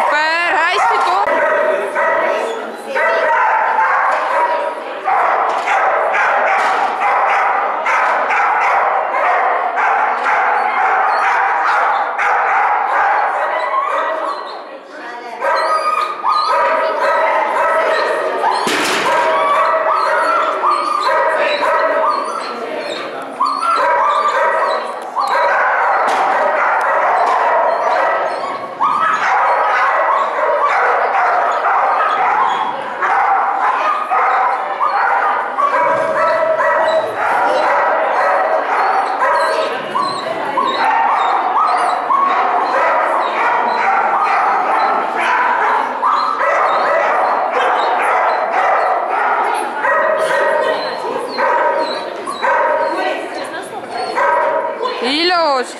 Super. hilos.